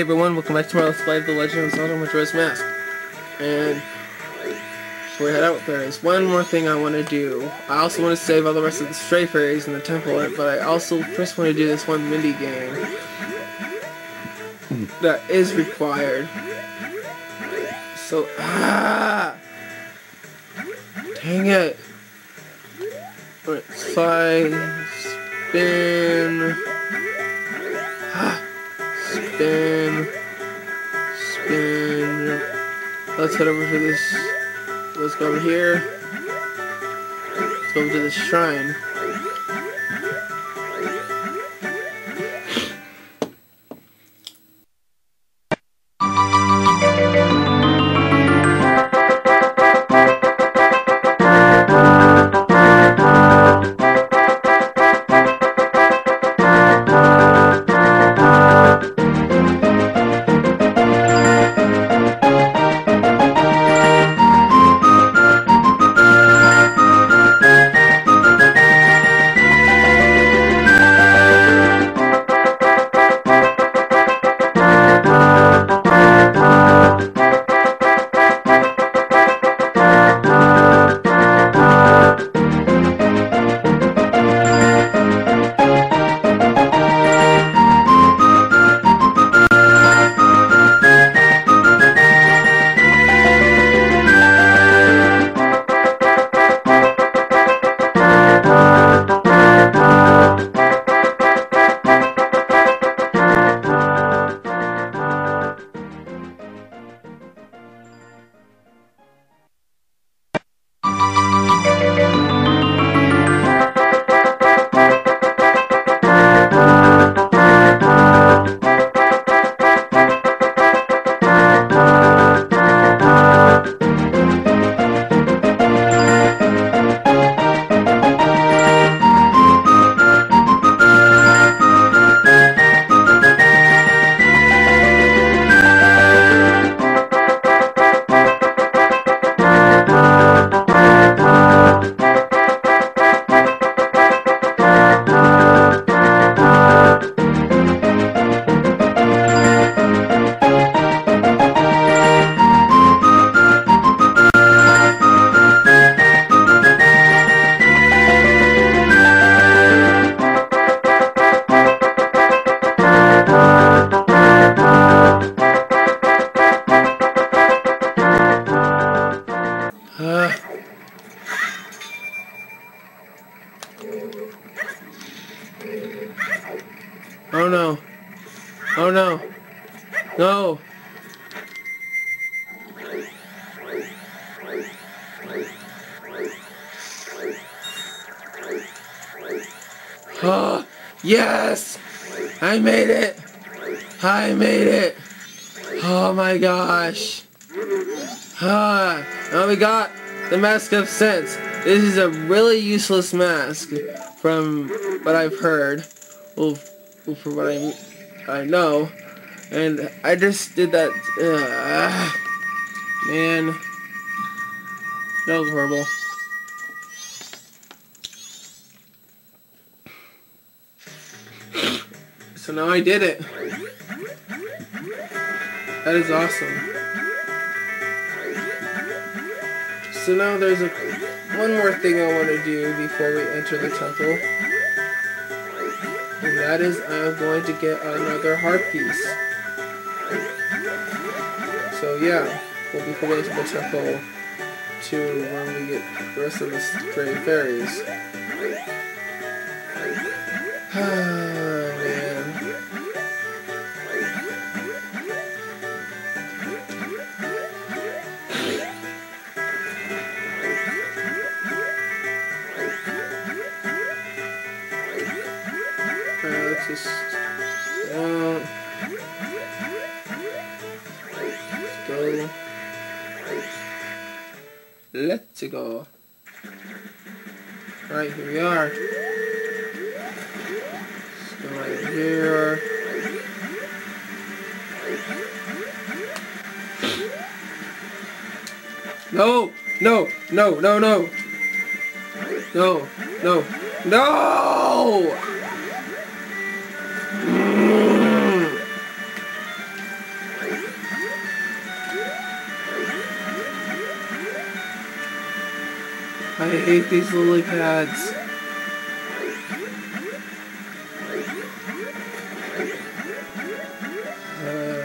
Hey everyone, welcome back to my Let's Play of The Legend of Zelda Majora's Mask. And we head out, there is one more thing I want to do. I also want to save all the rest of the stray fairies in the temple, but I also first want to do this one mini game that is required. So, ah! Dang it! Alright, slide, spin! Spin, spin. Let's head over to this. Let's go over here. Let's go over to this shrine. No. Oh no. No. Oh, yes! I made it! I made it! Oh my gosh! Ah, oh, we got the Mask of Scents. This is a really useless mask from what I've heard. Well for what I, I know. And I just did that. Uh, man. That was horrible. So now I did it. That is awesome. So now there's a one more thing I want to do before we enter the temple. And that is I'm going to get another heart piece. So yeah, we'll be to the temple to when we get the rest of the stray fairies. Let's uh, let's go. Let's go. Right here we are. Let's go right here. No! No! No! No! No! No! No! No! Hate these lily pads. Uh,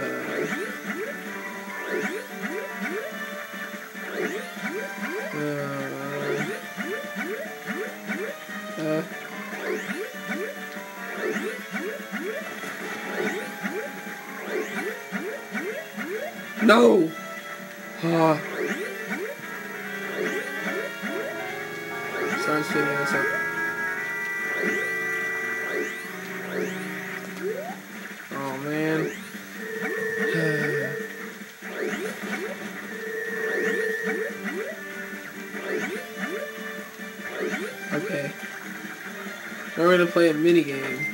uh, uh. No! Ah. Oh. Sounds figuring this out. Oh man. okay. Now we're gonna play a mini game.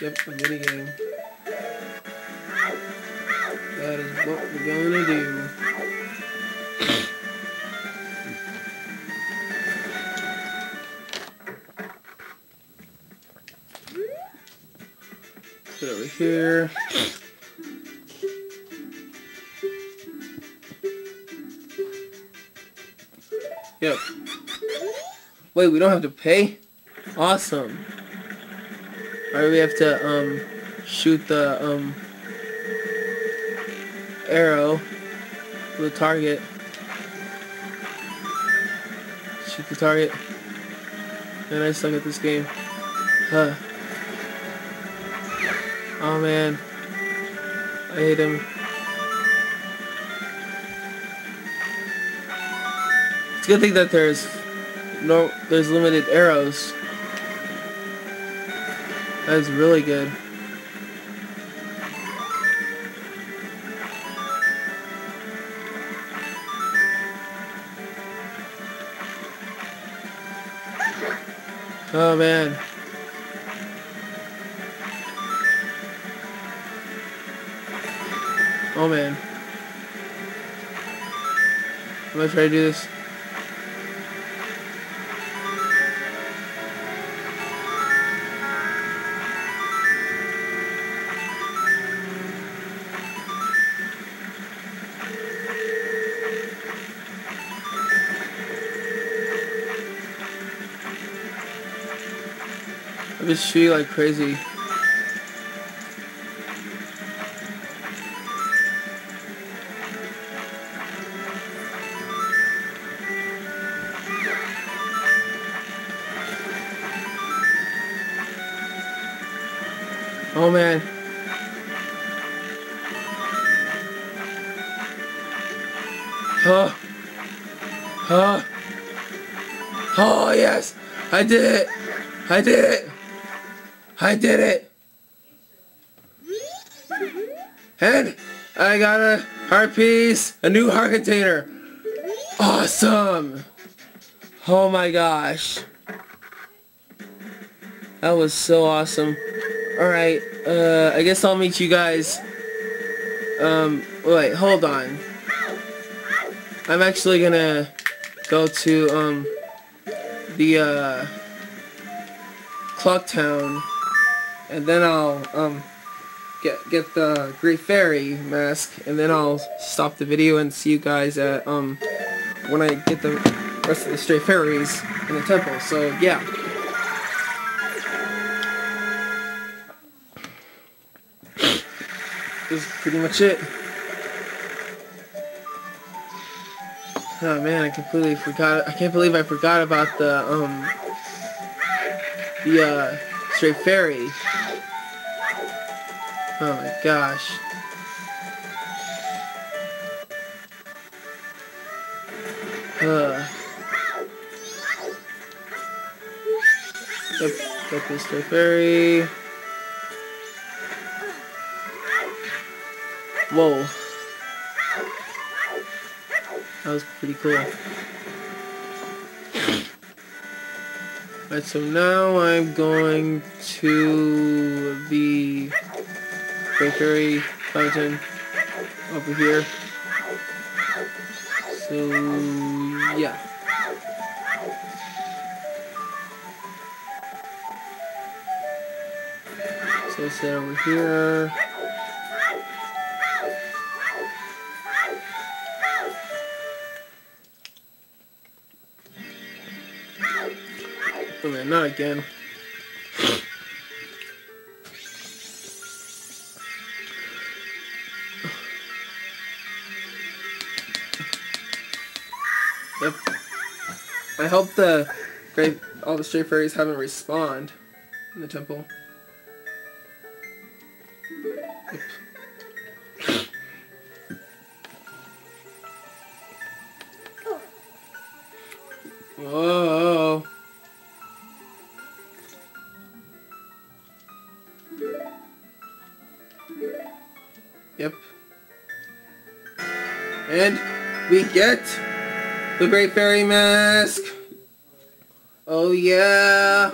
Yep, a mini game. That is what we're gonna do. It over here. Yep. Wait, we don't have to pay? Awesome. Alright, we have to, um, shoot the, um, arrow to the target. Shoot the target. Man, I suck at this game. Huh. Oh man. I hate him. It's a good thing that there's no there's limited arrows. That is really good. Oh man. Oh man. I'm gonna try to do this. I'm just shooting like crazy. Oh man. Oh. Oh. Oh yes. I did it. I did it. I did it. And I got a heart piece, a new heart container. Awesome. Oh my gosh. That was so awesome. Alright, uh, I guess I'll meet you guys. Um, wait, hold on. I'm actually gonna go to, um, the, uh, Clock Town, and then I'll, um, get, get the Great Fairy mask, and then I'll stop the video and see you guys at, um, when I get the rest of the Stray Fairies in the temple, so, yeah. Is pretty much it. Oh man, I completely forgot. I can't believe I forgot about the um the uh Stray Fairy. Oh my gosh. Uh. Yep, Stray Fairy. Whoa. That was pretty cool. Alright, so now I'm going to the bakery fountain over here. So, yeah. So it's over here. Man, not again. Yep. I hope the great all the stray fairies haven't respawned in the temple. Yep. And we get the Great Fairy Mask. Oh yeah.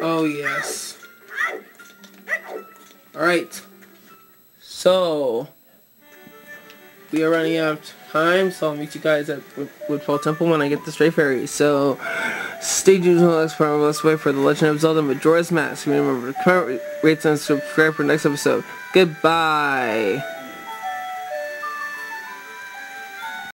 Oh yes. Alright. So, we are running out of time, so I'll meet you guys at Woodfall Temple when I get the Stray Fairy. So, stay tuned to the next part of Let's Wait for The Legend of Zelda Majora's Mask. Remember to comment, rate, and subscribe for next episode. Goodbye.